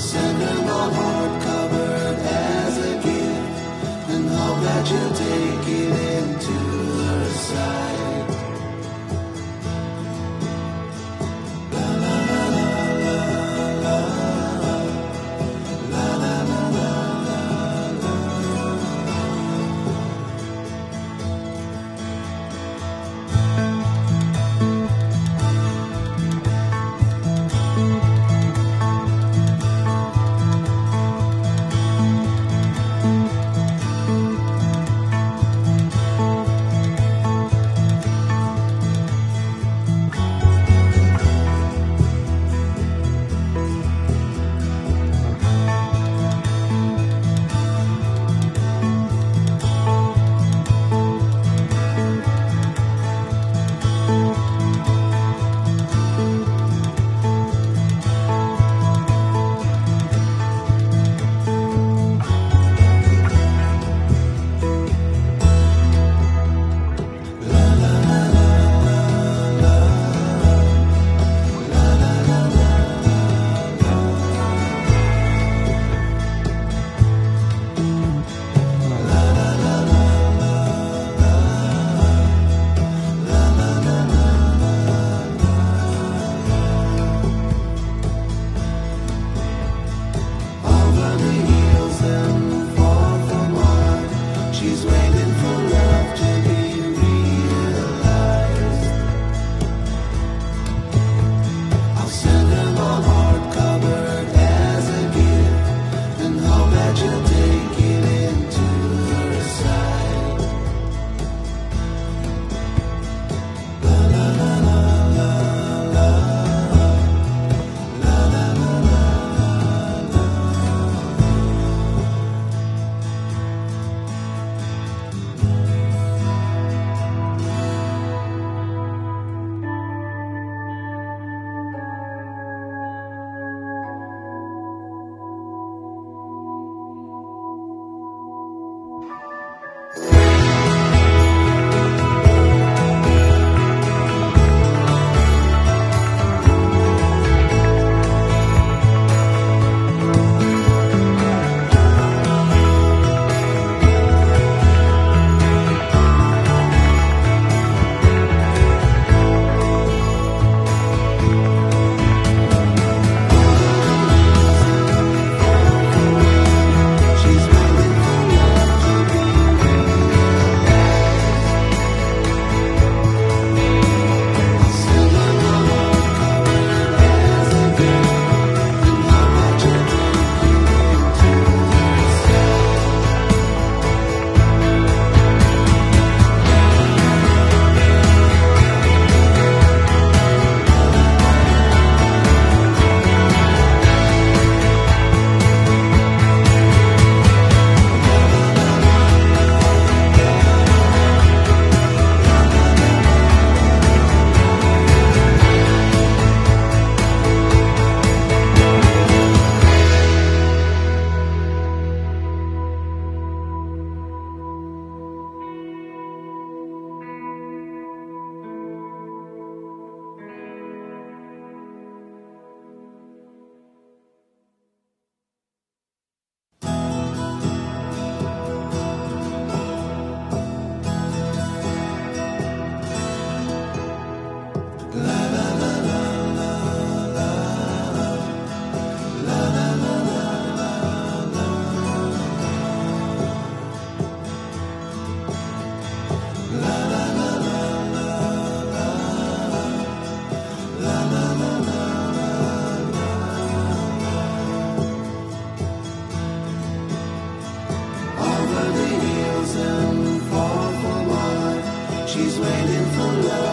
Send surrender my heart covered as a gift and hope that you'll take it into her side. for the hills and far from mine. She's waiting for love.